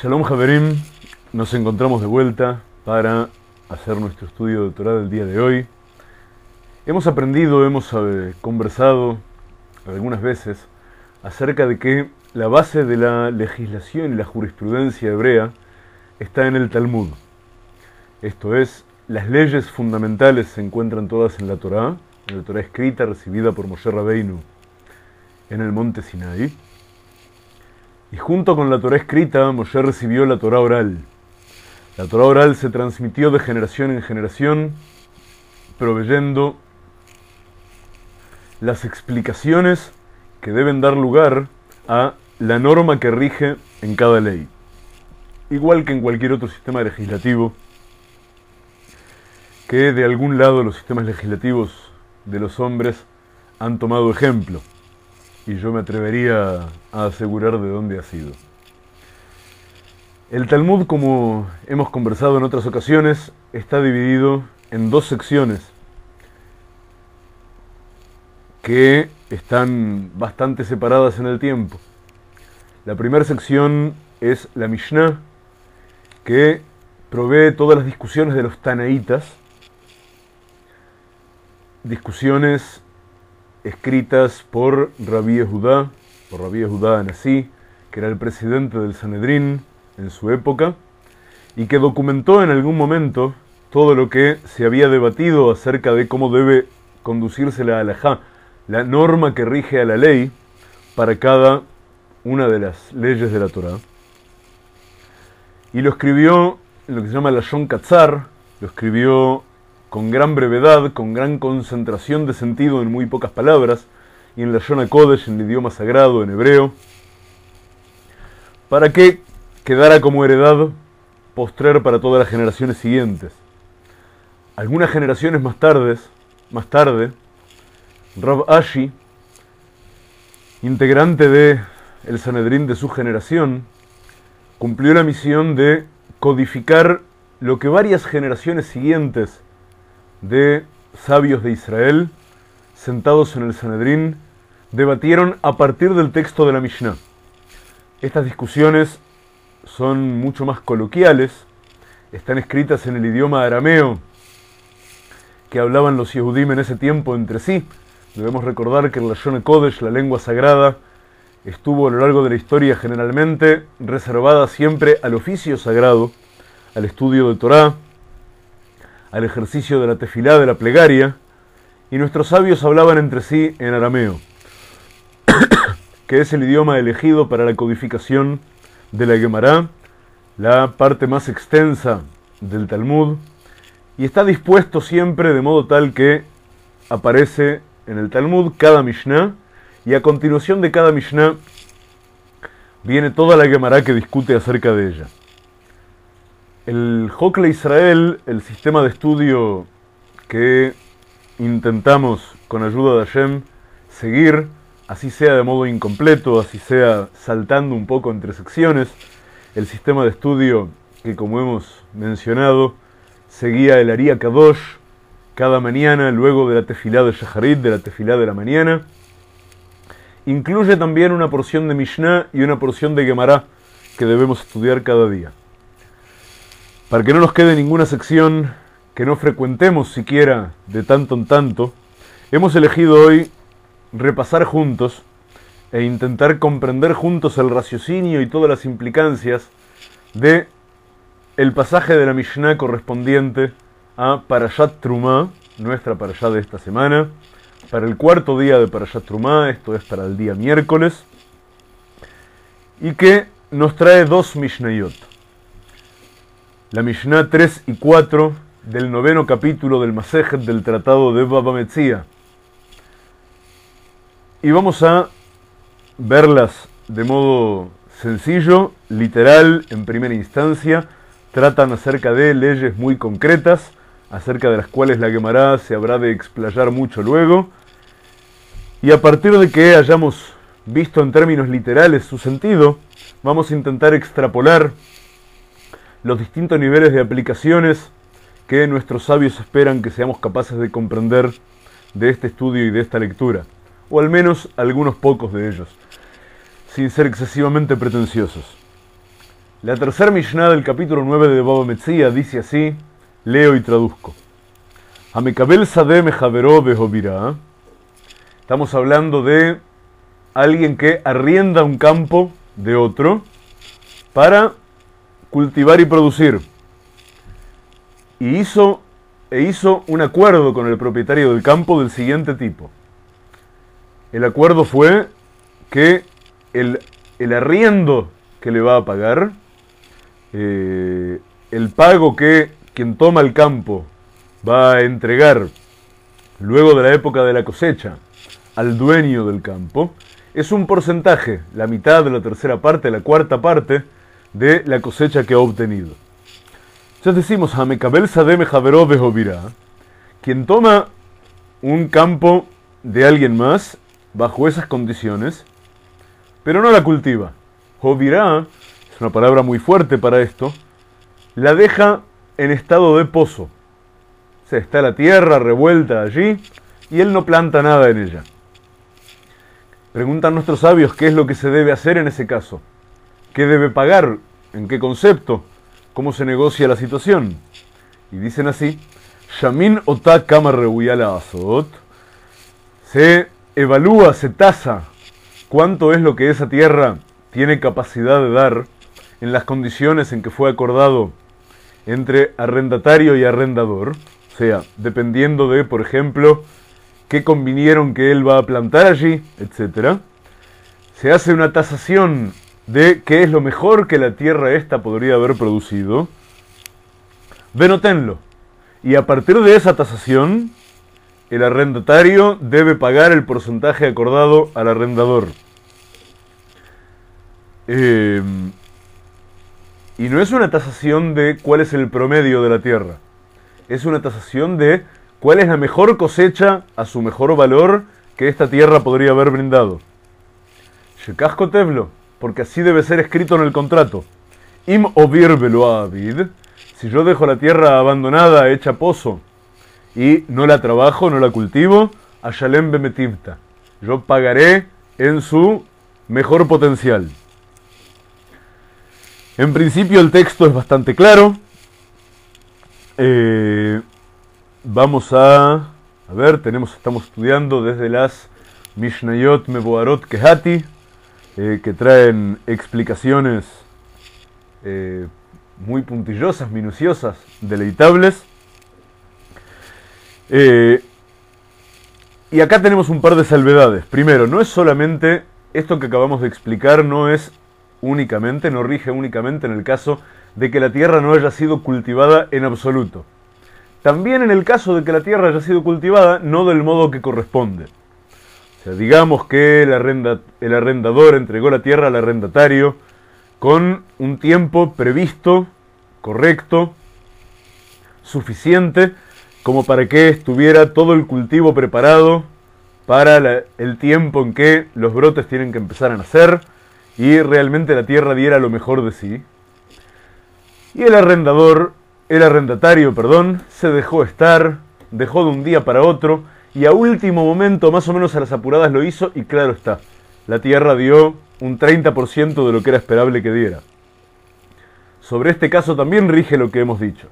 Shalom Haverim, nos encontramos de vuelta para hacer nuestro estudio de Torah del día de hoy. Hemos aprendido, hemos eh, conversado algunas veces acerca de que la base de la legislación y la jurisprudencia hebrea está en el Talmud. Esto es, las leyes fundamentales se encuentran todas en la Torah, en la Torah escrita recibida por Moshe Rabbeinu en el monte Sinai. Y junto con la Torah escrita, Moshe recibió la Torah oral. La Torah oral se transmitió de generación en generación, proveyendo las explicaciones que deben dar lugar a la norma que rige en cada ley. Igual que en cualquier otro sistema legislativo, que de algún lado los sistemas legislativos de los hombres han tomado ejemplo y yo me atrevería a asegurar de dónde ha sido. El Talmud, como hemos conversado en otras ocasiones, está dividido en dos secciones que están bastante separadas en el tiempo. La primera sección es la Mishnah, que provee todas las discusiones de los Tanaítas, discusiones escritas por Rabí Judá, por Rabí Judá Anasí, que era el presidente del Sanedrín en su época, y que documentó en algún momento todo lo que se había debatido acerca de cómo debe conducirse la halajá, la norma que rige a la ley para cada una de las leyes de la Torah. Y lo escribió lo que se llama la Shon Katzar, lo escribió con gran brevedad, con gran concentración de sentido en muy pocas palabras, y en la Shona Kodesh, en el idioma sagrado, en hebreo, para que quedara como heredad postrer para todas las generaciones siguientes. Algunas generaciones más tarde, más tarde, Rab Ashi, integrante de el Sanedrín de su generación, cumplió la misión de codificar lo que varias generaciones siguientes de sabios de Israel, sentados en el Sanedrín, debatieron a partir del texto de la Mishnah. Estas discusiones son mucho más coloquiales, están escritas en el idioma arameo que hablaban los Yehudim en ese tiempo entre sí. Debemos recordar que la Shona Kodesh, la lengua sagrada, estuvo a lo largo de la historia generalmente reservada siempre al oficio sagrado, al estudio de Torah, al ejercicio de la tefilá, de la plegaria, y nuestros sabios hablaban entre sí en arameo, que es el idioma elegido para la codificación de la Gemara, la parte más extensa del Talmud, y está dispuesto siempre de modo tal que aparece en el Talmud cada Mishnah, y a continuación de cada Mishnah viene toda la Gemara que discute acerca de ella. El Hokle Israel, el sistema de estudio que intentamos con ayuda de Hashem seguir, así sea de modo incompleto, así sea saltando un poco entre secciones, el sistema de estudio que como hemos mencionado seguía el Aria Kadosh cada mañana luego de la tefilá de Shaharit, de la tefilá de la mañana, incluye también una porción de Mishnah y una porción de Gemara que debemos estudiar cada día. Para que no nos quede ninguna sección que no frecuentemos siquiera de tanto en tanto, hemos elegido hoy repasar juntos e intentar comprender juntos el raciocinio y todas las implicancias de el pasaje de la Mishnah correspondiente a Parashat Trumá, nuestra Parashat de esta semana, para el cuarto día de Parashat Trumá, esto es para el día miércoles, y que nos trae dos Mishnayot la Mishnah 3 y 4 del noveno capítulo del Masejet del Tratado de Baba Metzia. Y vamos a verlas de modo sencillo, literal, en primera instancia. Tratan acerca de leyes muy concretas, acerca de las cuales la Gemara se habrá de explayar mucho luego. Y a partir de que hayamos visto en términos literales su sentido, vamos a intentar extrapolar los distintos niveles de aplicaciones que nuestros sabios esperan que seamos capaces de comprender de este estudio y de esta lectura, o al menos algunos pocos de ellos, sin ser excesivamente pretenciosos. La tercera Mishnah del capítulo 9 de Baba Metzia dice así, leo y traduzco. Amekabel Sademe Estamos hablando de alguien que arrienda un campo de otro para cultivar y producir. Y hizo, e hizo un acuerdo con el propietario del campo del siguiente tipo. El acuerdo fue que el, el arriendo que le va a pagar, eh, el pago que quien toma el campo va a entregar luego de la época de la cosecha al dueño del campo, es un porcentaje, la mitad la tercera parte, la cuarta parte de la cosecha que ha obtenido. Entonces decimos, Hamekabel Sademe quien toma un campo de alguien más bajo esas condiciones, pero no la cultiva. Jovirá, es una palabra muy fuerte para esto, la deja en estado de pozo. O está la tierra revuelta allí y él no planta nada en ella. Preguntan nuestros sabios qué es lo que se debe hacer en ese caso. ¿Qué debe pagar? ¿En qué concepto? ¿Cómo se negocia la situación? Y dicen así, Shamin ota kama azot. Se evalúa, se tasa cuánto es lo que esa tierra tiene capacidad de dar en las condiciones en que fue acordado entre arrendatario y arrendador, o sea, dependiendo de, por ejemplo, qué convinieron que él va a plantar allí, etc. Se hace una tasación de qué es lo mejor que la tierra esta podría haber producido. Denotenlo. Y a partir de esa tasación, el arrendatario debe pagar el porcentaje acordado al arrendador. Eh, y no es una tasación de cuál es el promedio de la tierra. Es una tasación de cuál es la mejor cosecha a su mejor valor que esta tierra podría haber brindado. Shekasco Teblo, porque así debe ser escrito en el contrato. Im ovir avid, si yo dejo la tierra abandonada, hecha pozo, y no la trabajo, no la cultivo, Ashalem Bemetivta. Yo pagaré en su mejor potencial. En principio el texto es bastante claro. Eh, vamos a, a ver, tenemos, estamos estudiando desde las Mishnayot Meboarot Kehati, eh, que traen explicaciones eh, muy puntillosas, minuciosas, deleitables. Eh, y acá tenemos un par de salvedades. Primero, no es solamente esto que acabamos de explicar, no es únicamente, no rige únicamente en el caso de que la tierra no haya sido cultivada en absoluto. También en el caso de que la tierra haya sido cultivada no del modo que corresponde. Digamos que el, el arrendador entregó la tierra al arrendatario con un tiempo previsto, correcto, suficiente como para que estuviera todo el cultivo preparado para el tiempo en que los brotes tienen que empezar a nacer y realmente la tierra diera lo mejor de sí. Y el arrendador, el arrendatario, perdón, se dejó estar, dejó de un día para otro y a último momento, más o menos a las apuradas, lo hizo y claro está, la tierra dio un 30% de lo que era esperable que diera. Sobre este caso también rige lo que hemos dicho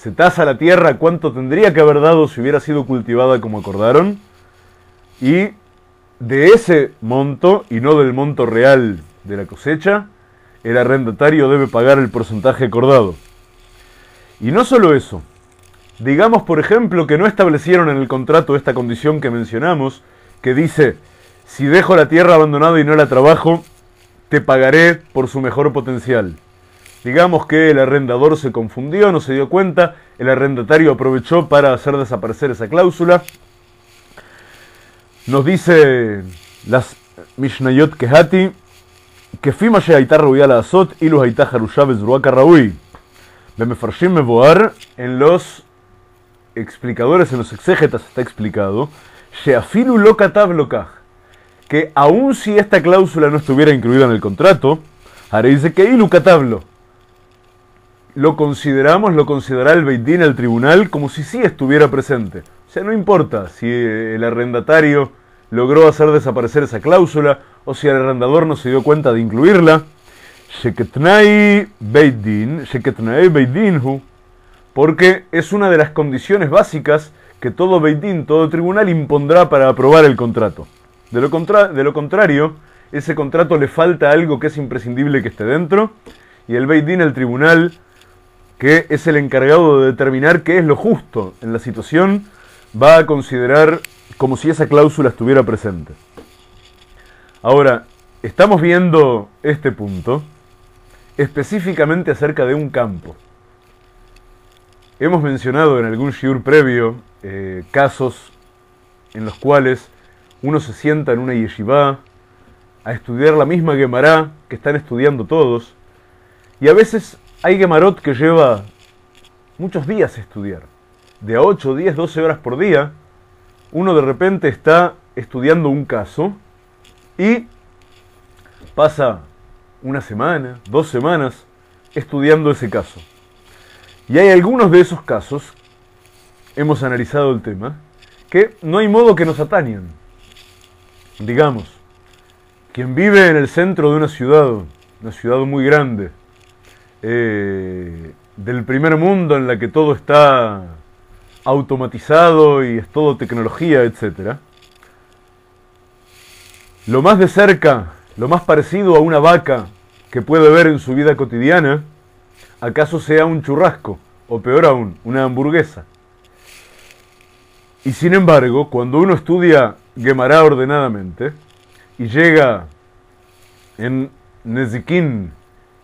se tasa la tierra cuánto tendría que haber dado si hubiera sido cultivada como acordaron, y de ese monto, y no del monto real de la cosecha, el arrendatario debe pagar el porcentaje acordado. Y no solo eso, digamos por ejemplo que no establecieron en el contrato esta condición que mencionamos, que dice, si dejo la tierra abandonada y no la trabajo, te pagaré por su mejor potencial. Digamos que el arrendador se confundió, no se dio cuenta, el arrendatario aprovechó para hacer desaparecer esa cláusula. Nos dice las Mishnayot Kehati que Azot y los Raui. Bemefarshim Meboar en los explicadores, en los exégetas está explicado Sheafilu que aun si esta cláusula no estuviera incluida en el contrato, dice que ilu katablo lo consideramos, lo considerará el Beitín, el tribunal, como si sí estuviera presente. O sea, no importa si el arrendatario logró hacer desaparecer esa cláusula o si el arrendador no se dio cuenta de incluirla. Sheketnai Beidin, Sheketnai Beidinhu, porque es una de las condiciones básicas que todo Beidin, todo tribunal impondrá para aprobar el contrato. De lo, contrario, ese contrato le falta algo que es imprescindible que esté dentro, y el Beidin, el tribunal, que es el encargado de determinar qué es lo justo en la situación, va a considerar como si esa cláusula estuviera presente. Ahora, estamos viendo este punto específicamente acerca de un campo. Hemos mencionado en algún shiur previo eh, casos en los cuales uno se sienta en una yeshiva a estudiar la misma Gemara que están estudiando todos, y a veces hay Gemarot que lleva muchos días a estudiar, de 8, 10, 12 horas por día, uno de repente está estudiando un caso y pasa una semana, dos semanas estudiando ese caso. Y hay algunos de esos casos, hemos analizado el tema, que no hay modo que nos atañan. Digamos, quien vive en el centro de una ciudad, una ciudad muy grande, eh, del primer mundo en la que todo está automatizado y es todo tecnología, etc. Lo más de cerca, lo más parecido a una vaca que puede ver en su vida cotidiana, acaso sea un churrasco, o peor aún, una hamburguesa. Y sin embargo, cuando uno estudia Gemara ordenadamente y llega en Nezikin,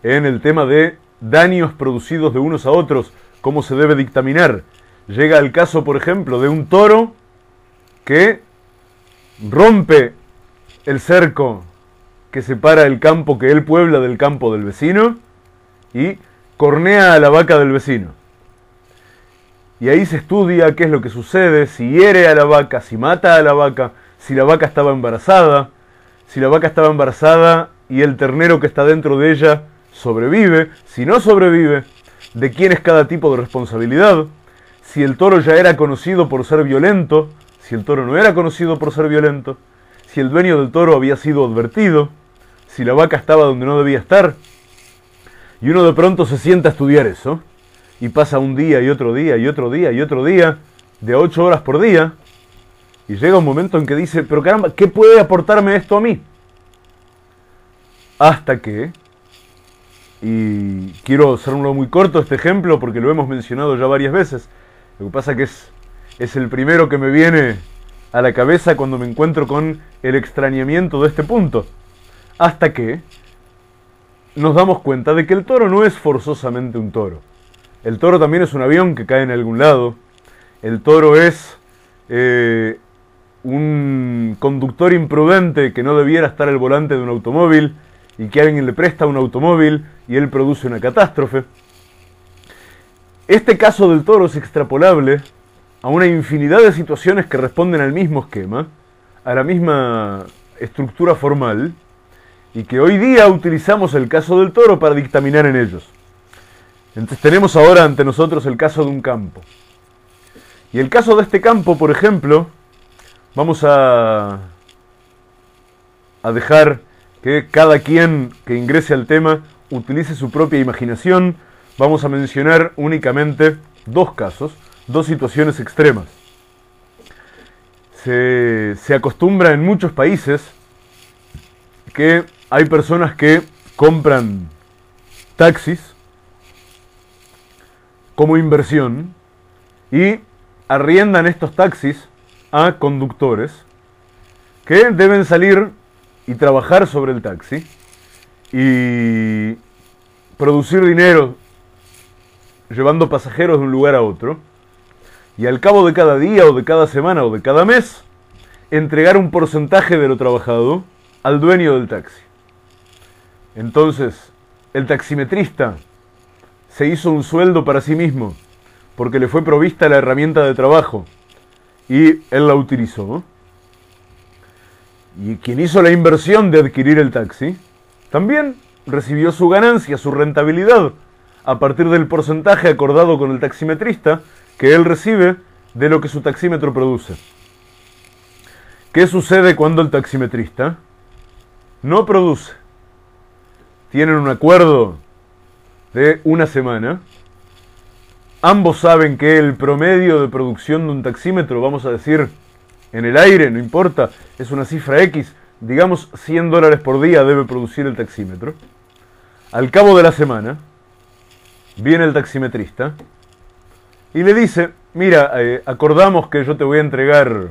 en el tema de daños producidos de unos a otros, cómo se debe dictaminar, llega el caso, por ejemplo, de un toro que rompe el cerco que separa el campo que él puebla del campo del vecino y cornea a la vaca del vecino. Y ahí se estudia qué es lo que sucede, si hiere a la vaca, si mata a la vaca, si la vaca estaba embarazada, si la vaca estaba embarazada y el ternero que está dentro de ella sobrevive, si no sobrevive, de quién es cada tipo de responsabilidad, si el toro ya era conocido por ser violento, si el toro no era conocido por ser violento, si el dueño del toro había sido advertido, si la vaca estaba donde no debía estar. Y uno de pronto se sienta a estudiar eso, y pasa un día y otro día y otro día y otro día, de ocho horas por día, y llega un momento en que dice, pero caramba, ¿qué puede aportarme esto a mí? Hasta que, y quiero hacerlo muy corto este ejemplo porque lo hemos mencionado ya varias veces, lo que pasa que es, es el primero que me viene a la cabeza cuando me encuentro con el extrañamiento de este punto. Hasta que nos damos cuenta de que el toro no es forzosamente un toro. El toro también es un avión que cae en algún lado. El toro es eh, un conductor imprudente que no debiera estar al volante de un automóvil y que alguien le presta un automóvil y él produce una catástrofe. Este caso del toro es extrapolable a una infinidad de situaciones que responden al mismo esquema, a la misma estructura formal, y que hoy día utilizamos el caso del toro para dictaminar en ellos. Entonces tenemos ahora ante nosotros el caso de un campo. Y el caso de este campo, por ejemplo, vamos a, a dejar que cada quien que ingrese al tema utilice su propia imaginación vamos a mencionar únicamente dos casos, dos situaciones extremas. Se, acostumbra en muchos países que hay personas que compran taxis como inversión y arriendan estos taxis a conductores que deben salir y trabajar sobre el taxi y producir dinero llevando pasajeros de un lugar a otro, y al cabo de cada día o de cada semana o de cada mes, entregar un porcentaje de lo trabajado al dueño del taxi. Entonces, el taximetrista se hizo un sueldo para sí mismo porque le fue provista la herramienta de trabajo y él la utilizó. Y quien hizo la inversión de adquirir el taxi también recibió su ganancia, su rentabilidad a partir del porcentaje acordado con el taximetrista que él recibe de lo que su taxímetro produce. ¿Qué sucede cuando el taximetrista no produce? Tienen un acuerdo de una semana. Ambos saben que el promedio de producción de un taxímetro, vamos a decir, en el aire, no importa, es una cifra X, digamos 100 dólares por día debe producir el taxímetro. Al cabo de la semana, viene el taximetrista y le dice, mira, eh, acordamos que yo te voy a entregar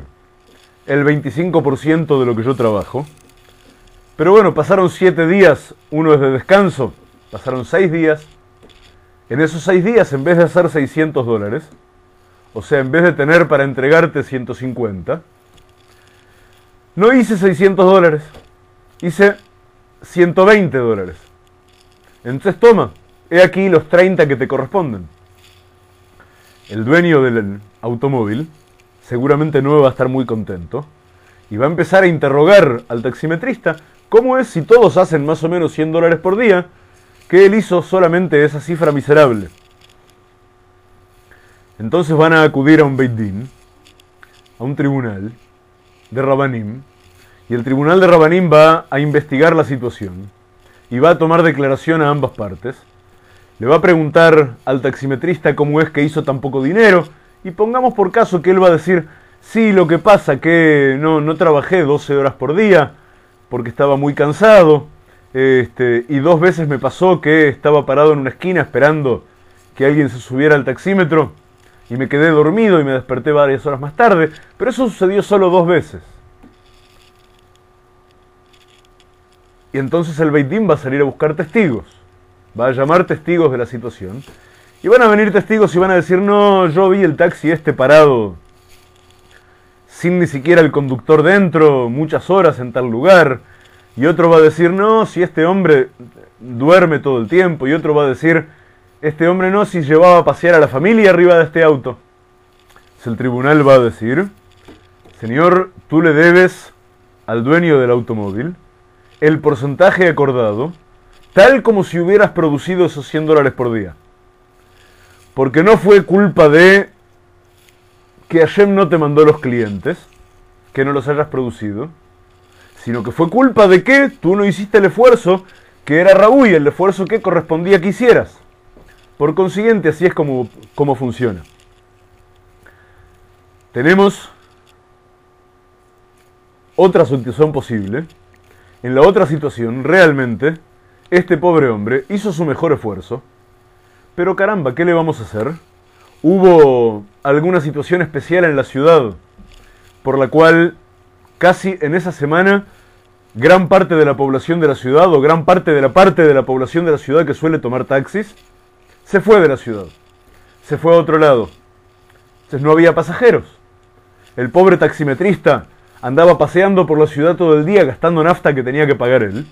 el 25% de lo que yo trabajo, pero bueno, pasaron 7 días, uno es de descanso, pasaron 6 días, en esos 6 días, en vez de hacer 600 dólares, o sea, en vez de tener para entregarte 150, no hice 600 dólares, hice 120 dólares. Entonces toma, he aquí los 30 que te corresponden el dueño del automóvil seguramente no va a estar muy contento y va a empezar a interrogar al taximetrista cómo es si todos hacen más o menos 100 dólares por día que él hizo solamente esa cifra miserable. Entonces van a acudir a un Beit a un tribunal de Rabanim, y el tribunal de Rabanim va a investigar la situación y va a tomar declaración a ambas partes le va a preguntar al taximetrista cómo es que hizo tan poco dinero y pongamos por caso que él va a decir, sí, lo que pasa que no, no trabajé 12 horas por día porque estaba muy cansado este, y dos veces me pasó que estaba parado en una esquina esperando que alguien se subiera al taxímetro y me quedé dormido y me desperté varias horas más tarde, pero eso sucedió solo dos veces. Y entonces el Beitín va a salir a buscar testigos va a llamar testigos de la situación. Y van a venir testigos y van a decir, no, yo vi el taxi este parado sin ni siquiera el conductor dentro, muchas horas en tal lugar. Y otro va a decir, no, si este hombre duerme todo el tiempo. Y otro va a decir, este hombre no, si llevaba a pasear a la familia arriba de este auto. el tribunal va a decir, señor, tú le debes al dueño del automóvil el porcentaje acordado tal como si hubieras producido esos 100 dólares por día. Porque no fue culpa de que Hashem no te mandó los clientes, que no los hayas producido, sino que fue culpa de que tú no hiciste el esfuerzo que era Raúl, el esfuerzo que correspondía que hicieras. Por consiguiente, así es como, como funciona. Tenemos otra situación posible. En la otra situación, realmente, este pobre hombre hizo su mejor esfuerzo, pero caramba, ¿qué le vamos a hacer? Hubo alguna situación especial en la ciudad por la cual casi en esa semana gran parte de la población de la ciudad o gran parte de la parte de la población de la ciudad que suele tomar taxis se fue de la ciudad, se fue a otro lado. Entonces no había pasajeros. El pobre taximetrista andaba paseando por la ciudad todo el día gastando nafta que tenía que pagar él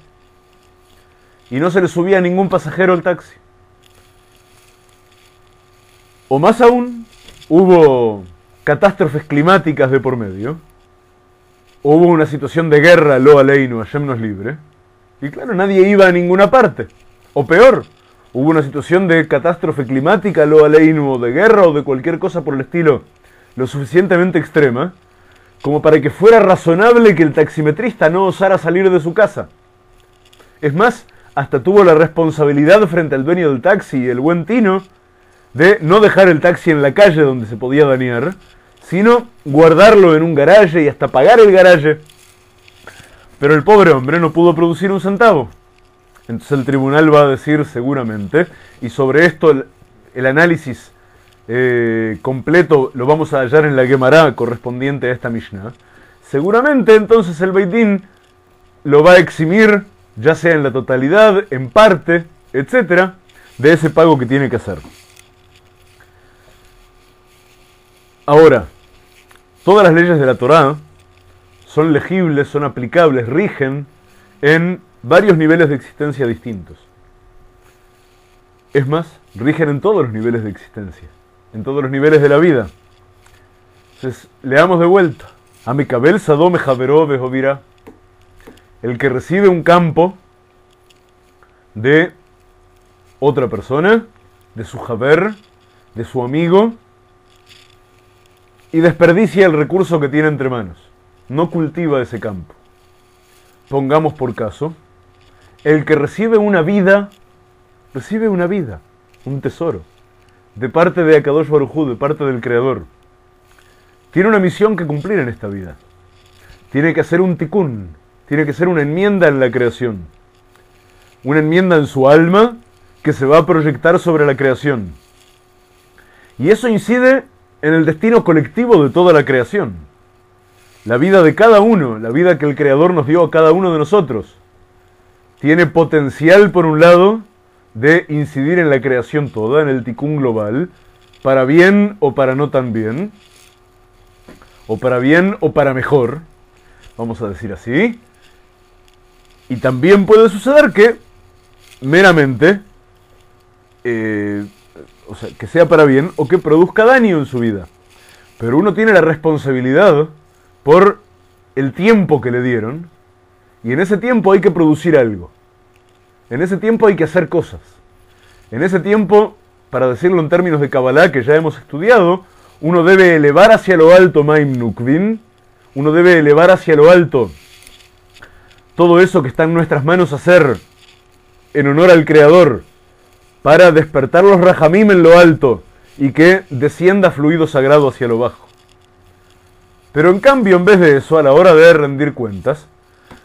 y no se le subía ningún pasajero al taxi. O más aún, hubo catástrofes climáticas de por medio, hubo una situación de guerra, lo aleino, Hashem nos libre, y claro, nadie iba a ninguna parte. O peor, hubo una situación de catástrofe climática, lo aleino, de guerra, o de cualquier cosa por el estilo, lo suficientemente extrema, como para que fuera razonable que el taximetrista no osara salir de su casa. Es más, hasta tuvo la responsabilidad frente al dueño del taxi, el buen Tino, de no dejar el taxi en la calle donde se podía dañar, sino guardarlo en un garaje y hasta pagar el garaje. Pero el pobre hombre no pudo producir un centavo. Entonces el tribunal va a decir seguramente, y sobre esto el, análisis eh, completo lo vamos a hallar en la Gemara correspondiente a esta Mishnah, seguramente entonces el Beitín lo va a eximir ya sea en la totalidad, en parte, etcétera, de ese pago que tiene que hacer. Ahora, todas las leyes de la Torá son legibles, son aplicables, rigen en varios niveles de existencia distintos. Es más, rigen en todos los niveles de existencia, en todos los niveles de la vida. Entonces, leamos de vuelta. Amikabel Sadome Javeró Behovira el que recibe un campo de otra persona, de su haber, de su amigo, y desperdicia el recurso que tiene entre manos. No cultiva ese campo. Pongamos por caso, el que recibe una vida, recibe una vida, un tesoro, de parte de Akadosh Baruj de parte del Creador. Tiene una misión que cumplir en esta vida. Tiene que hacer un tikkun, tiene que ser una enmienda en la creación. Una enmienda en su alma que se va a proyectar sobre la creación. Y eso incide en el destino colectivo de toda la creación. La vida de cada uno, la vida que el Creador nos dio a cada uno de nosotros, tiene potencial, por un lado, de incidir en la creación toda, en el ticún global, para bien o para no tan bien, o para bien o para mejor, vamos a decir así. Y también puede suceder que, meramente, eh, o sea, que sea para bien o que produzca daño en su vida. Pero uno tiene la responsabilidad por el tiempo que le dieron y en ese tiempo hay que producir algo. En ese tiempo hay que hacer cosas. En ese tiempo, para decirlo en términos de Kabbalah que ya hemos estudiado, uno debe elevar hacia lo alto Maim Nukvin, uno debe elevar hacia lo alto todo eso que está en nuestras manos hacer en honor al Creador, para despertar los Rahamim en lo alto y que descienda fluido sagrado hacia lo bajo. Pero en cambio, en vez de eso, a la hora de rendir cuentas,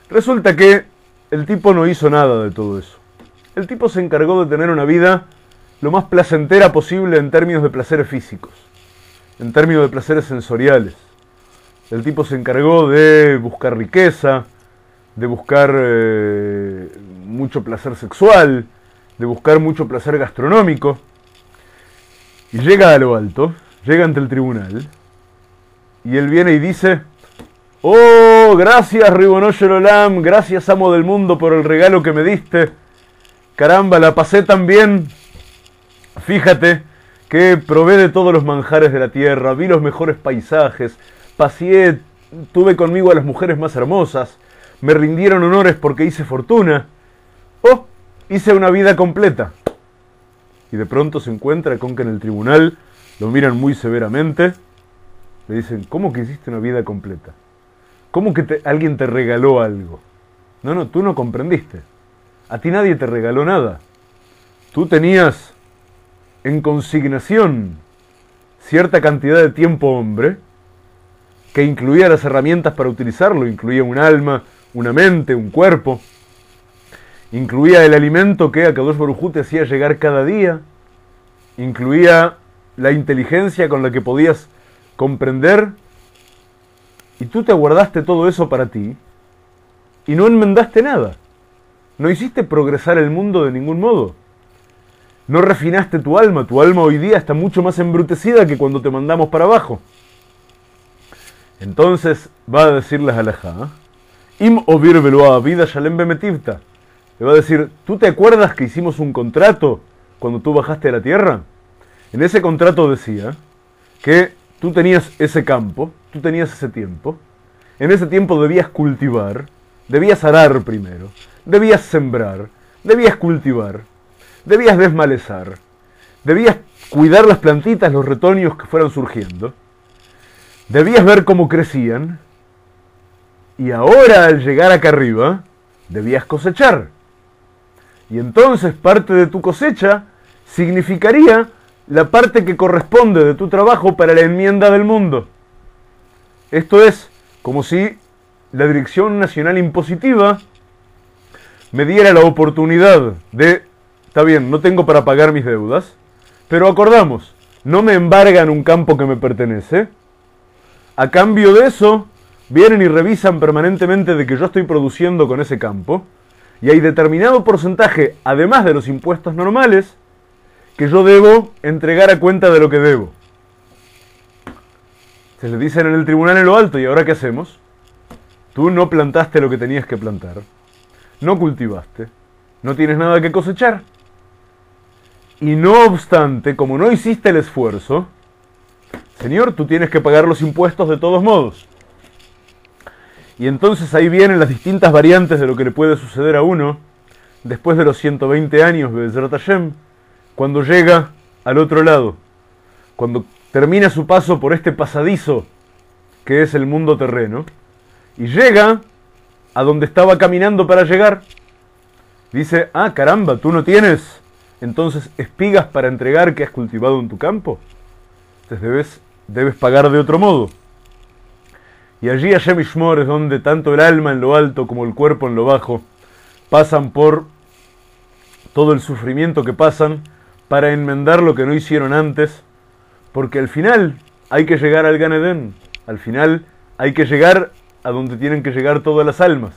resulta que el tipo no hizo nada de todo eso. El tipo se encargó de tener una vida lo más placentera posible en términos de placeres físicos, en términos de placeres sensoriales. El tipo se encargó de buscar riqueza, de buscar eh, mucho placer sexual, de buscar mucho placer gastronómico, y llega a lo alto, llega ante el tribunal, y él viene y dice, oh, gracias Ribonosh Olam, gracias amo del mundo por el regalo que me diste, caramba, la pasé tan bien, fíjate que probé de todos los manjares de la tierra, vi los mejores paisajes, paseé, tuve conmigo a las mujeres más hermosas, me rindieron honores porque hice fortuna. Oh, hice una vida completa. Y de pronto se encuentra con que en el tribunal lo miran muy severamente, le dicen, ¿cómo que hiciste una vida completa? ¿Cómo que alguien te regaló algo? No, no, tú no comprendiste. A ti nadie te regaló nada. Tú tenías en consignación cierta cantidad de tiempo hombre, que incluía las herramientas para utilizarlo, incluía un alma, una mente, un cuerpo, incluía el alimento que Akadosh Baruj te hacía llegar cada día, incluía la inteligencia con la que podías comprender, y tú te guardaste todo eso para ti, y no enmendaste nada. No hiciste progresar el mundo de ningún modo. No refinaste tu alma. Tu alma hoy día está mucho más embrutecida que cuando te mandamos para abajo. Entonces va a decir la Im ovir vida shalem bemetivta. Le va a decir, ¿tú te acuerdas que hicimos un contrato cuando tú bajaste a la tierra? En ese contrato decía que tú tenías ese campo, tú tenías ese tiempo. En ese tiempo debías cultivar, debías arar primero, debías sembrar, debías cultivar, debías desmalezar, debías cuidar las plantitas, los retoños que fueran surgiendo, debías ver cómo crecían, y ahora al llegar acá arriba, debías cosechar. Y entonces parte de tu cosecha significaría la parte que corresponde de tu trabajo para la enmienda del mundo. Esto es como si la Dirección Nacional Impositiva me diera la oportunidad de, está bien, no tengo para pagar mis deudas, pero acordamos, no me embargan un campo que me pertenece. A cambio de eso, vienen y revisan permanentemente de que yo estoy produciendo con ese campo, y hay determinado porcentaje, además de los impuestos normales, que yo debo entregar a cuenta de lo que debo. Se le dicen en el tribunal en lo alto, ¿y ahora qué hacemos? Tú no plantaste lo que tenías que plantar, no cultivaste, no tienes nada que cosechar. Y no obstante, como no hiciste el esfuerzo, Señor, tú tienes que pagar los impuestos de todos modos. Y entonces ahí vienen las distintas variantes de lo que le puede suceder a uno después de los 120 años de Hashem, cuando llega al otro lado, cuando termina su paso por este pasadizo que es el mundo terreno, y llega a donde estaba caminando para llegar. Dice, ah, caramba, tú no tienes entonces espigas para entregar que has cultivado en tu campo. Entonces debes, debes pagar de otro modo. Y allí Hashem Ishmor es donde tanto el alma en lo alto como el cuerpo en lo bajo pasan por todo el sufrimiento que pasan para enmendar lo que no hicieron antes, porque al final hay que llegar al Gan Eden, al final hay que llegar a donde tienen que llegar todas las almas.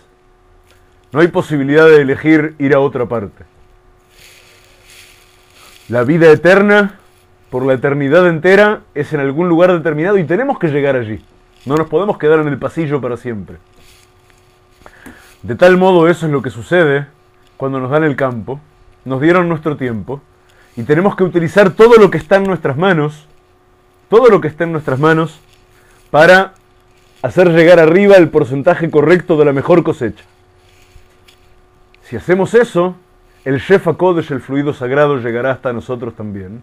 No hay posibilidad de elegir ir a otra parte. La vida eterna, por la eternidad entera, es en algún lugar determinado y tenemos que llegar allí. No nos podemos quedar en el pasillo para siempre. De tal modo eso es lo que sucede cuando nos dan el campo, nos dieron nuestro tiempo y tenemos que utilizar todo lo que está en nuestras manos, todo lo que está en nuestras manos para hacer llegar arriba el porcentaje correcto de la mejor cosecha. Si hacemos eso, el Shefa Kodesh, el fluido sagrado, llegará hasta nosotros también.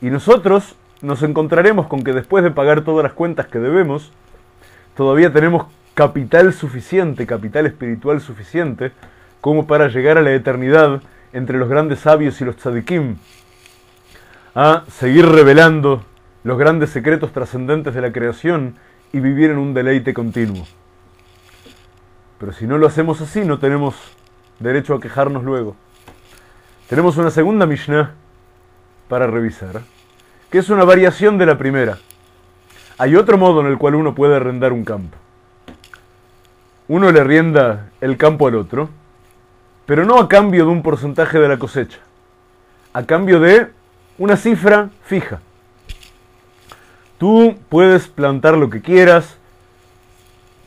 Y nosotros nos encontraremos con que después de pagar todas las cuentas que debemos, todavía tenemos capital suficiente, capital espiritual suficiente, como para llegar a la eternidad entre los grandes sabios y los tzadikim, a seguir revelando los grandes secretos trascendentes de la creación y vivir en un deleite continuo. Pero si no lo hacemos así, no tenemos derecho a quejarnos luego. Tenemos una segunda Mishnah para revisar que es una variación de la primera. Hay otro modo en el cual uno puede arrendar un campo. Uno le rienda el campo al otro, pero no a cambio de un porcentaje de la cosecha, a cambio de una cifra fija. Tú puedes plantar lo que quieras,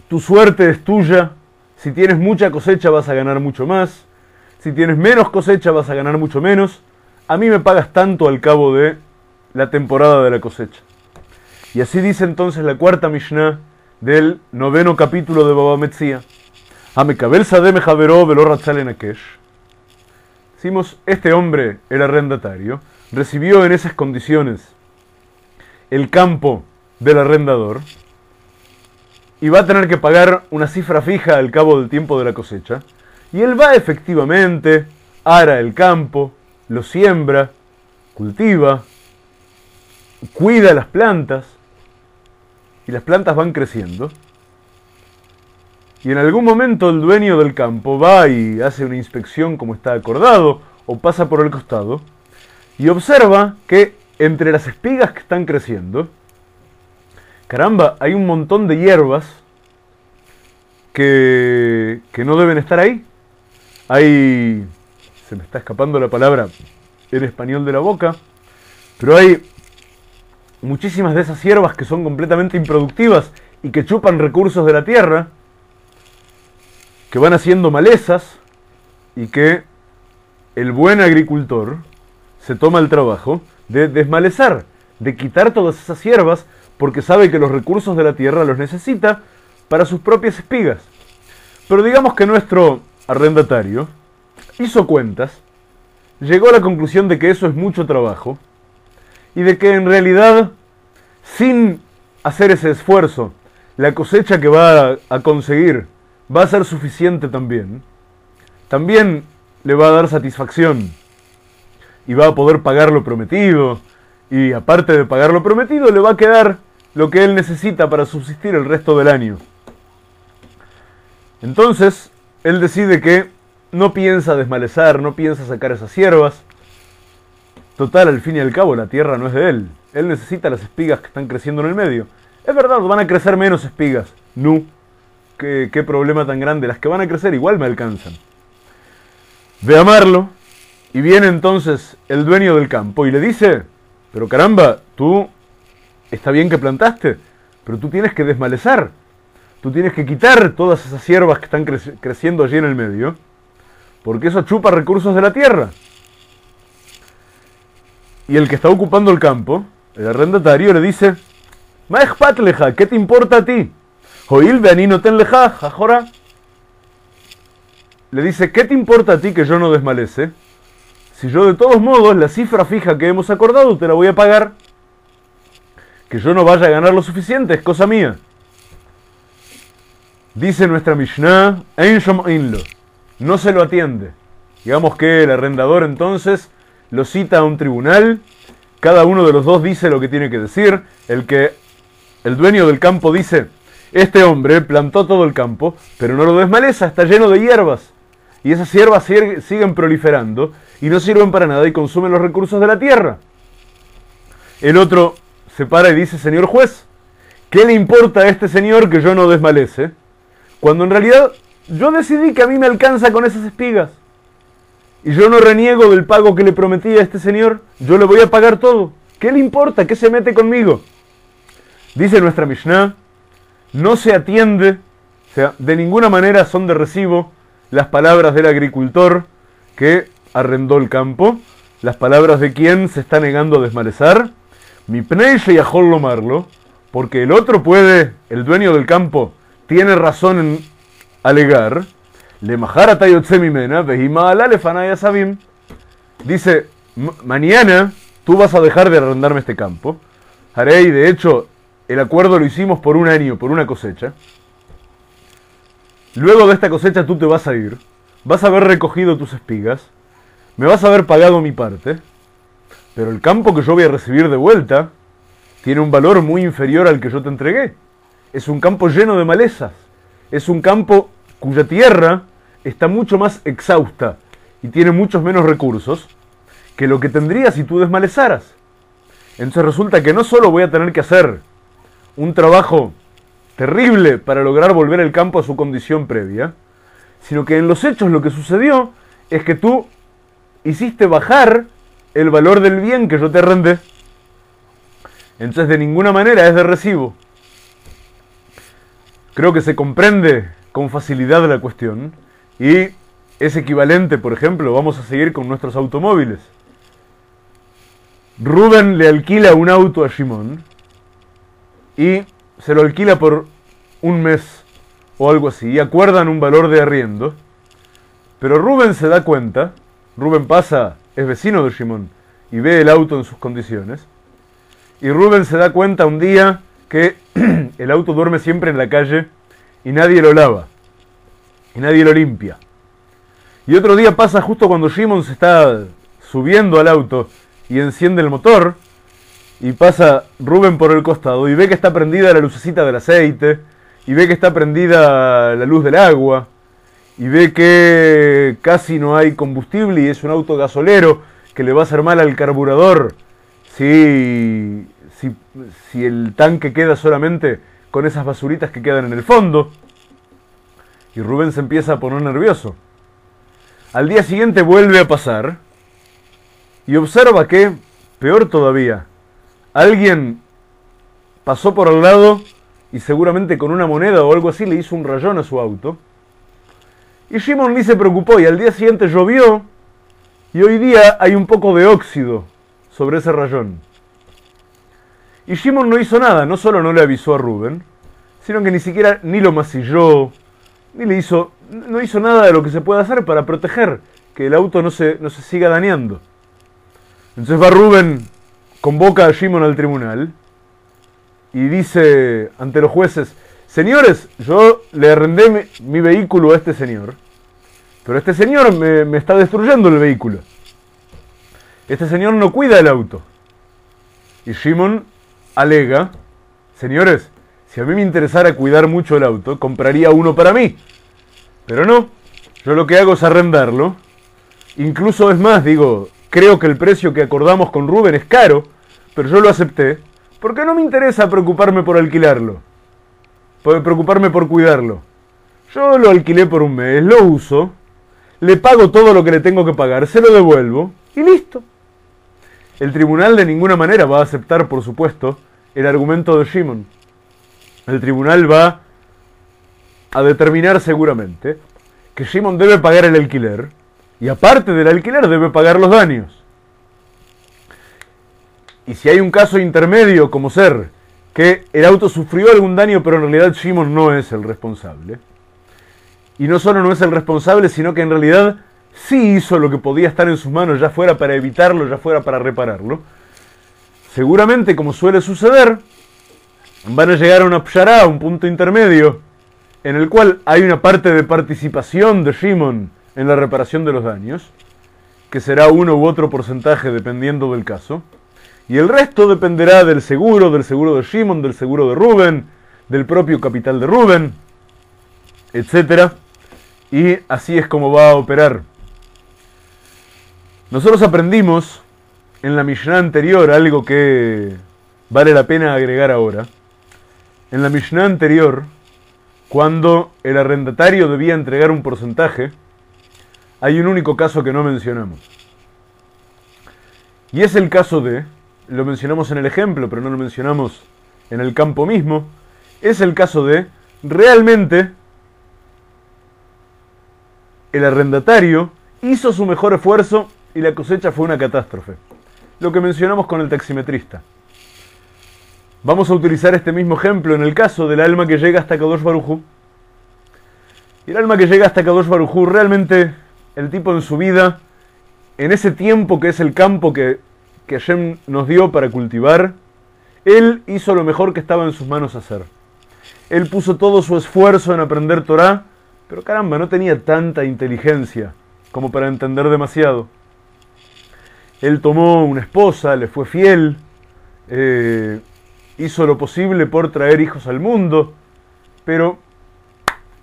tu suerte es tuya, si tienes mucha cosecha vas a ganar mucho más, si tienes menos cosecha vas a ganar mucho menos, a mí me pagas tanto al cabo de la temporada de la cosecha. Y así dice entonces la cuarta Mishnah del noveno capítulo de Baba Metzia. Amekabel Sademe Javeró Akesh. Decimos, este hombre, el arrendatario, recibió en esas condiciones el campo del arrendador y va a tener que pagar una cifra fija al cabo del tiempo de la cosecha. Y él va efectivamente, ara el campo, lo siembra, cultiva, cuida las plantas y las plantas van creciendo. Y en algún momento el dueño del campo va y hace una inspección como está acordado o pasa por el costado y observa que entre las espigas que están creciendo, caramba, hay un montón de hierbas que, que no deben estar ahí. Hay, se me está escapando la palabra en español de la boca, pero hay muchísimas de esas hierbas que son completamente improductivas y que chupan recursos de la tierra, que van haciendo malezas y que el buen agricultor se toma el trabajo de desmalezar, de quitar todas esas hierbas, porque sabe que los recursos de la tierra los necesita para sus propias espigas. Pero digamos que nuestro arrendatario hizo cuentas, llegó a la conclusión de que eso es mucho trabajo, y de que en realidad, sin hacer ese esfuerzo, la cosecha que va a conseguir va a ser suficiente también, también le va a dar satisfacción y va a poder pagar lo prometido y aparte de pagar lo prometido le va a quedar lo que él necesita para subsistir el resto del año. Entonces, él decide que no piensa desmalezar, no piensa sacar esas hierbas, Total, al fin y al cabo, la tierra no es de él. Él necesita las espigas que están creciendo en el medio. Es verdad, van a crecer menos espigas. No. ¿Qué, problema tan grande. Las que van a crecer igual me alcanzan. A amarlo. Y viene entonces el dueño del campo y le dice, pero caramba, tú está bien que plantaste, pero tú tienes que desmalezar. Tú tienes que quitar todas esas hierbas que están creciendo allí en el medio, porque eso chupa recursos de la tierra. Y el que está ocupando el campo, el arrendatario, le dice, Patleja, ¿qué te importa a ti? Joil ten leja, jajora. Le dice, ¿qué te importa a ti que yo no desmalece? Si yo de todos modos la cifra fija que hemos acordado te la voy a pagar. Que yo no vaya a ganar lo suficiente es cosa mía. Dice nuestra Mishnah, no se lo atiende. Digamos que el arrendador entonces lo cita a un tribunal, cada uno de los dos dice lo que tiene que decir, el que el dueño del campo dice, este hombre plantó todo el campo, pero no lo desmaleza, está lleno de hierbas. Y esas hierbas siguen proliferando y no sirven para nada y consumen los recursos de la tierra. El otro se para y dice, señor juez, ¿qué le importa a este señor que yo no desmalece? Cuando en realidad yo decidí que a mí me alcanza con esas espigas. Y yo no reniego del pago que le prometí a este señor, yo le voy a pagar todo. ¿Qué le importa? ¿Qué se mete conmigo? Dice nuestra Mishnah, no se atiende, o sea, de ninguna manera son de recibo las palabras del agricultor que arrendó el campo, las palabras de quien se está negando a desmalezar, mi y lo marlo, porque el otro puede, el dueño del campo, tiene razón en alegar, Dice, mañana tú vas a dejar de arrendarme este campo. Haré, de hecho, el acuerdo lo hicimos por un año, por una cosecha. Luego de esta cosecha tú te vas a ir, vas a haber recogido tus espigas, me vas a haber pagado mi parte, pero el campo que yo voy a recibir de vuelta tiene un valor muy inferior al que yo te entregué. Es un campo lleno de malezas, es un campo cuya tierra está mucho más exhausta y tiene muchos menos recursos que lo que tendría si tú desmalezaras. Entonces resulta que no solo voy a tener que hacer un trabajo terrible para lograr volver el campo a su condición previa, sino que en los hechos lo que sucedió es que tú hiciste bajar el valor del bien que yo te arrendé. Entonces de ninguna manera es de recibo. Creo que se comprende con facilidad la cuestión y es equivalente, por ejemplo, vamos a seguir con nuestros automóviles. Rubén le alquila un auto a Shimon y se lo alquila por un mes o algo así y acuerdan un valor de arriendo. Pero Rubén se da cuenta, Rubén pasa, es vecino de Shimon y ve el auto en sus condiciones. Y Rubén se da cuenta un día que el auto duerme siempre en la calle y nadie lo lava y nadie lo limpia. Y otro día pasa justo cuando Shimon se está subiendo al auto y enciende el motor y pasa Rubén por el costado y ve que está prendida la lucecita del aceite, y ve que está prendida la luz del agua, y ve que casi no hay combustible y es un auto gasolero que le va a hacer mal al carburador si, si, si el tanque queda solamente con esas basuritas que quedan en el fondo. Y Rubén se empieza a poner nervioso. Al día siguiente vuelve a pasar y observa que, peor todavía, Alguien pasó por al lado y seguramente con una moneda o algo así le hizo un rayón a su auto. Y Shimon ni se preocupó y al día siguiente llovió y hoy día hay un poco de óxido sobre ese rayón. Y Shimon no hizo nada, no solo no le avisó a Rubén, sino que ni siquiera ni lo masilló, ni le hizo, no hizo nada de lo que se puede hacer para proteger que el auto no se, no se siga dañando. Entonces va Rubén convoca a Shimon al tribunal y dice ante los jueces, señores, yo le arrendé mi, vehículo a este señor, pero este señor me, me está destruyendo el vehículo. Este señor no cuida el auto. Y Shimon alega, señores, si a mí me interesara cuidar mucho el auto, compraría uno para mí. Pero no, yo lo que hago es arrendarlo. Incluso es más, digo, Creo que el precio que acordamos con Rubén es caro, pero yo lo acepté porque no me interesa preocuparme por alquilarlo, por preocuparme por cuidarlo. Yo lo alquilé por un mes, lo uso, le pago todo lo que le tengo que pagar, se lo devuelvo y listo. El tribunal de ninguna manera va a aceptar, por supuesto, el argumento de Shimon. El tribunal va a determinar seguramente que Shimon debe pagar el alquiler y aparte del alquiler debe pagar los daños. Y si hay un caso intermedio como ser que el auto sufrió algún daño pero en realidad Shimon no es el responsable, y no solo no es el responsable, sino que en realidad sí hizo lo que podía estar en sus manos, ya fuera para evitarlo, ya fuera para repararlo, seguramente como suele suceder, van a llegar a una pshará, un punto intermedio, en el cual hay una parte de participación de Shimon en la reparación de los daños, que será uno u otro porcentaje dependiendo del caso, y el resto dependerá del seguro, del seguro de Shimon, del seguro de Rubén, del propio capital de Rubén, etc. Y así es como va a operar. Nosotros aprendimos en la Mishnah anterior algo que vale la pena agregar ahora. En la Mishnah anterior, cuando el arrendatario debía entregar un porcentaje, hay un único caso que no mencionamos. Y es el caso de, lo mencionamos en el ejemplo, pero no lo mencionamos en el campo mismo, es el caso de, realmente, el arrendatario hizo su mejor esfuerzo y la cosecha fue una catástrofe. Lo que mencionamos con el taximetrista. Vamos a utilizar este mismo ejemplo en el caso del alma que llega hasta Kadosh Barujú. Y el alma que llega hasta Kadosh Barujú realmente el tipo en su vida, en ese tiempo que es el campo que, que Hashem nos dio para cultivar, él hizo lo mejor que estaba en sus manos hacer. Él puso todo su esfuerzo en aprender Torah, pero caramba, no tenía tanta inteligencia como para entender demasiado. Él tomó una esposa, le fue fiel, eh, hizo lo posible por traer hijos al mundo, pero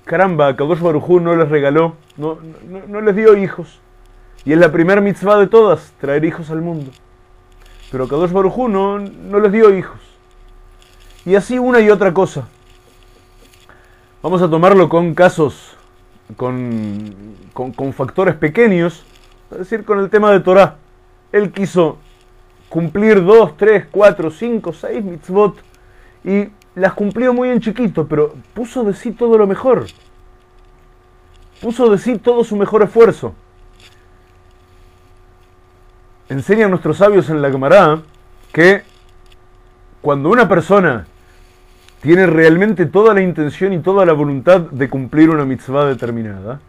caramba, Kadosh Barujú no les regaló, no, no, les dio hijos. Y es la primera mitzvah de todas, traer hijos al mundo. Pero Kadosh Barujú no, no les dio hijos. Y así una y otra cosa. Vamos a tomarlo con casos, con, con, con factores pequeños, es decir, con el tema de Torah. Él quiso cumplir dos, tres, cuatro, cinco, seis mitzvot y las cumplió muy en chiquito, pero puso de sí todo lo mejor. Puso de sí todo su mejor esfuerzo. Enseñan nuestros sabios en la Gemara que cuando una persona tiene realmente toda la intención y toda la voluntad de cumplir una mitzvah determinada,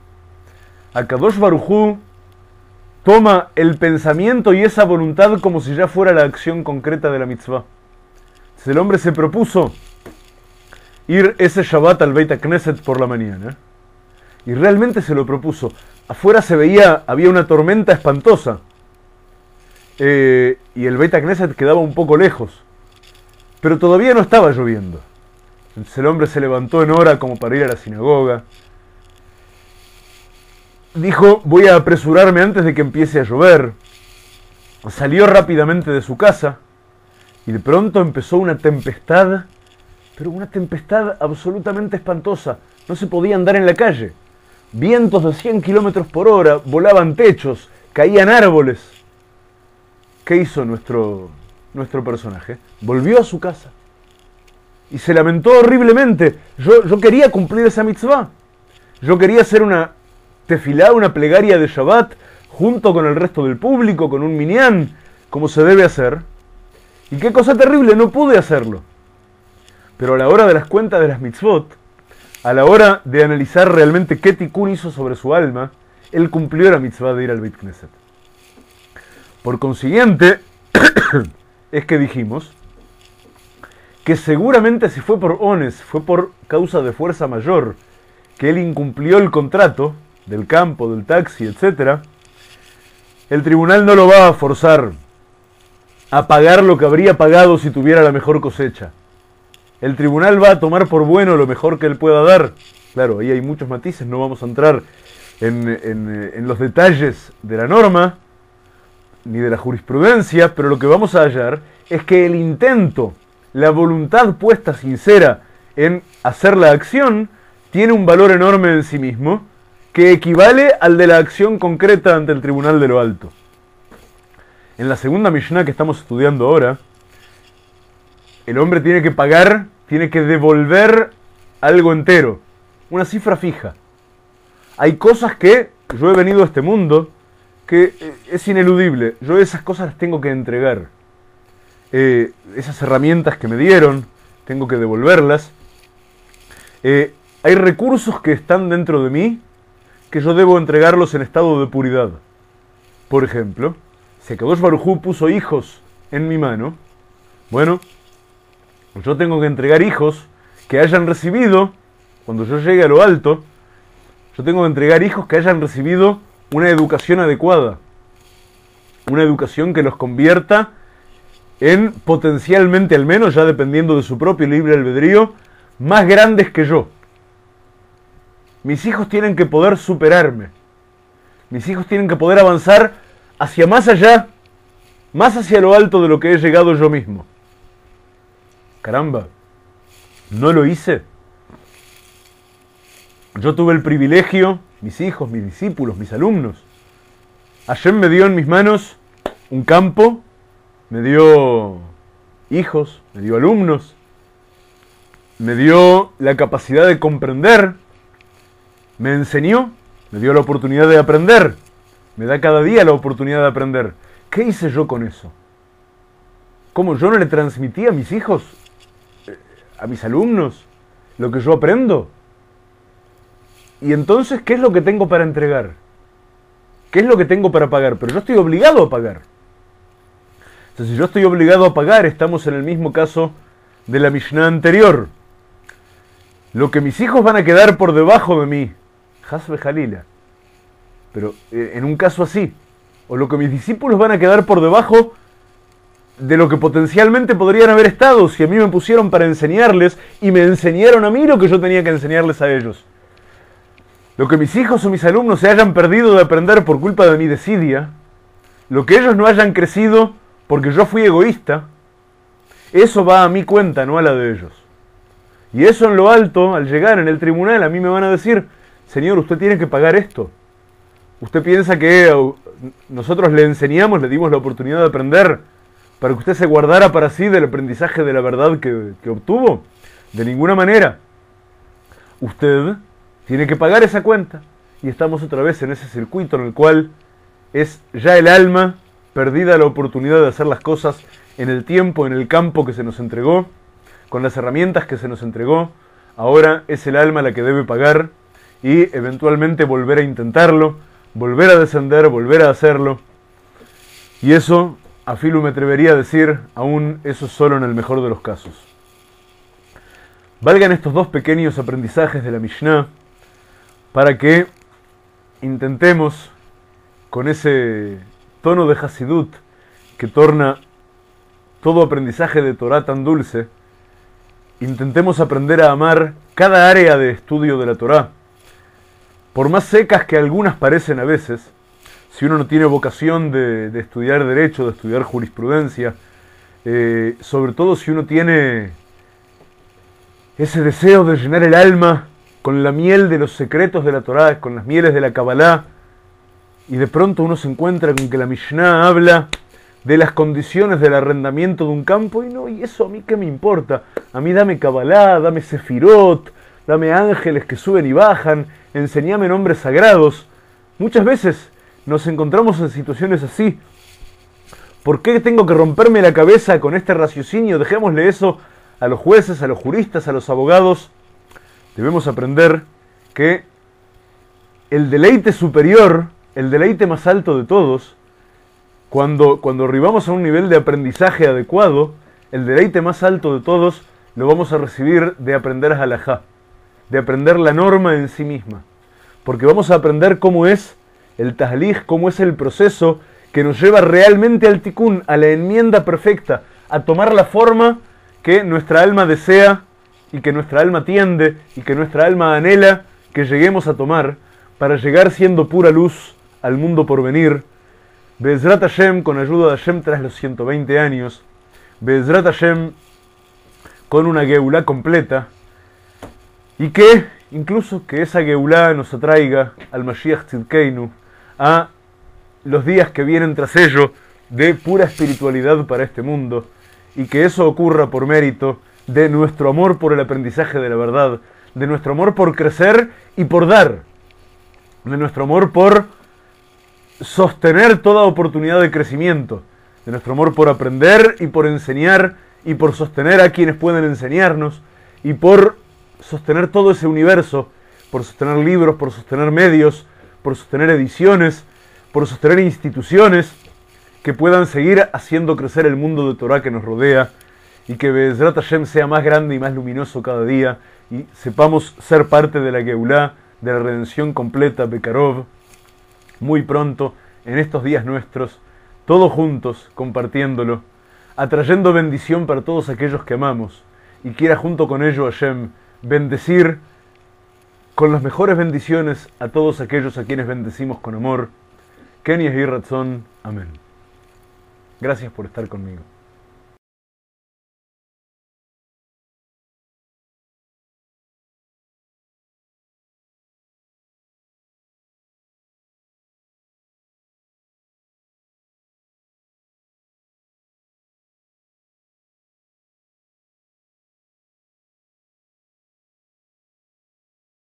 Akadosh Barujú toma el pensamiento y esa voluntad como si ya fuera la acción concreta de la mitzvah. Si el hombre se propuso ir ese Shabbat al Beit Knesset por la mañana. Y realmente se lo propuso. Afuera se veía, había una tormenta espantosa. Eh, y el Beit Knesset quedaba un poco lejos. Pero todavía no estaba lloviendo. Entonces el hombre se levantó en hora como para ir a la sinagoga. Dijo, voy a apresurarme antes de que empiece a llover. Salió rápidamente de su casa y de pronto empezó una tempestad pero una tempestad absolutamente espantosa. No se podía andar en la calle. Vientos de 100 kilómetros por hora, volaban techos, caían árboles. ¿Qué hizo nuestro, nuestro personaje? Volvió a su casa y se lamentó horriblemente. Yo, yo quería cumplir esa mitzvah. Yo quería hacer una tefilá, una plegaria de Shabbat, junto con el resto del público, con un minyan, como se debe hacer. Y qué cosa terrible, no pude hacerlo. Pero a la hora de las cuentas de las mitzvot, a la hora de analizar realmente qué tikkun hizo sobre su alma, él cumplió la mitzvah de ir al Beit Knesset. Por consiguiente, es que dijimos que seguramente si fue por ones, fue por causa de fuerza mayor, que él incumplió el contrato del campo, del taxi, etc., el tribunal no lo va a forzar a pagar lo que habría pagado si tuviera la mejor cosecha el tribunal va a tomar por bueno lo mejor que él pueda dar. Claro, ahí hay muchos matices, no vamos a entrar en, los detalles de la norma ni de la jurisprudencia, pero lo que vamos a hallar es que el intento, la voluntad puesta sincera en hacer la acción, tiene un valor enorme en sí mismo, que equivale al de la acción concreta ante el tribunal de lo alto. En la segunda Mishnah que estamos estudiando ahora, el hombre tiene que pagar, tiene que devolver algo entero, una cifra fija. Hay cosas que yo he venido a este mundo que eh, es ineludible. Yo esas cosas las tengo que entregar. Eh, esas herramientas que me dieron, tengo que devolverlas. Eh, hay recursos que están dentro de mí que yo debo entregarlos en estado de puridad. Por ejemplo, si Akadosh Barujú puso hijos en mi mano, bueno, yo tengo que entregar hijos que hayan recibido, cuando yo llegue a lo alto, Yo tengo que entregar hijos que hayan recibido una educación adecuada, una educación que los convierta en potencialmente, al menos ya dependiendo de su propio libre albedrío, más grandes que yo. Mis hijos tienen que poder superarme. Mis hijos tienen que poder avanzar hacia más allá, más hacia lo alto de lo que he llegado yo mismo. Caramba, ¿no lo hice? Yo tuve el privilegio, mis hijos, mis discípulos, mis alumnos. Hashem me dio en mis manos un campo, me dio hijos, me dio alumnos, me dio la capacidad de comprender, me enseñó, me dio la oportunidad de aprender, me da cada día la oportunidad de aprender. ¿Qué hice yo con eso? ¿Cómo yo no le transmití a mis hijos, eh, a mis alumnos, lo que yo aprendo? Y entonces, ¿qué es lo que tengo para entregar? ¿Qué es lo que tengo para pagar? Pero yo estoy obligado a pagar. Si yo estoy obligado a pagar, estamos en el mismo caso de la Mishnah anterior. Lo que mis hijos van a quedar por debajo de mí, Hasbe Jalila. Pero eh, en un caso así, o lo que mis discípulos van a quedar por debajo de lo que potencialmente podrían haber estado si a mí me pusieron para enseñarles y me enseñaron a mí lo que yo tenía que enseñarles a ellos. Lo que mis hijos o mis alumnos se hayan perdido de aprender por culpa de mi desidia, lo que ellos no hayan crecido porque yo fui egoísta, eso va a mi cuenta, no a la de ellos. Y eso en lo alto, al llegar en el tribunal, a mí me van a decir, Señor, usted tiene que pagar esto. Usted piensa que nosotros le enseñamos, le dimos la oportunidad de aprender para que usted se guardara para sí del aprendizaje de la verdad que, que obtuvo. De ninguna manera. Usted tiene que pagar esa cuenta. Y estamos otra vez en ese circuito en el cual es ya el alma perdida la oportunidad de hacer las cosas en el tiempo, en el campo que se nos entregó, con las herramientas que se nos entregó. Ahora es el alma la que debe pagar y eventualmente volver a intentarlo, volver a descender, volver a hacerlo. Y eso, a Filu me atrevería a decir, aún eso solo en el mejor de los casos. Valgan estos dos pequeños aprendizajes de la Mishnah para que intentemos con ese tono de Hasidut que torna todo aprendizaje de Torah tan dulce, intentemos aprender a amar cada área de estudio de la Torah. Por más secas que algunas parecen a veces, si uno no tiene vocación de, estudiar derecho, de estudiar jurisprudencia, eh, sobre todo si uno tiene ese deseo de llenar el alma con la miel de los secretos de la Torá, con las mieles de la Kabbalah, y de pronto uno se encuentra con que la Mishnah habla de las condiciones del arrendamiento de un campo, y no, y eso a mí qué me importa, a mí dame Kabbalah, dame Sefirot, dame ángeles que suben y bajan, enseñame nombres sagrados. Muchas veces nos encontramos en situaciones así. ¿Por qué tengo que romperme la cabeza con este raciocinio? Dejémosle eso a los jueces, a los juristas, a los abogados debemos aprender que el deleite superior, el deleite más alto de todos, cuando, cuando arribamos a un nivel de aprendizaje adecuado, el deleite más alto de todos lo vamos a recibir de aprender halajá, de aprender la norma en sí misma. Porque vamos a aprender cómo es el tahlij, cómo es el proceso que nos lleva realmente al tikkun, a la enmienda perfecta, a tomar la forma que nuestra alma desea y que nuestra alma tiende y que nuestra alma anhela que lleguemos a tomar para llegar siendo pura luz al mundo por venir. Bezrat Hashem con ayuda de Hashem tras los 120 años. Bezrat Hashem con una geulá completa. Y que incluso que esa geulá nos atraiga al Mashiach Tzidkeinu, a los días que vienen tras ello de pura espiritualidad para este mundo. Y que eso ocurra por mérito de nuestro amor por el aprendizaje de la verdad, de nuestro amor por crecer y por dar, de nuestro amor por sostener toda oportunidad de crecimiento, de nuestro amor por aprender y por enseñar y por sostener a quienes pueden enseñarnos y por sostener todo ese universo, por sostener libros, por sostener medios, por sostener ediciones, por sostener instituciones que puedan seguir haciendo crecer el mundo de Torah que nos rodea y que Bezrat Hashem sea más grande y más luminoso cada día y sepamos ser parte de la Geulá, de la redención completa, Bekarov, muy pronto, en estos días nuestros, todos juntos, compartiéndolo, atrayendo bendición para todos aquellos que amamos, y quiera junto con ello Hashem bendecir con las mejores bendiciones a todos aquellos a quienes bendecimos con amor. Kenia y Ratzon. Amén. Gracias por estar conmigo.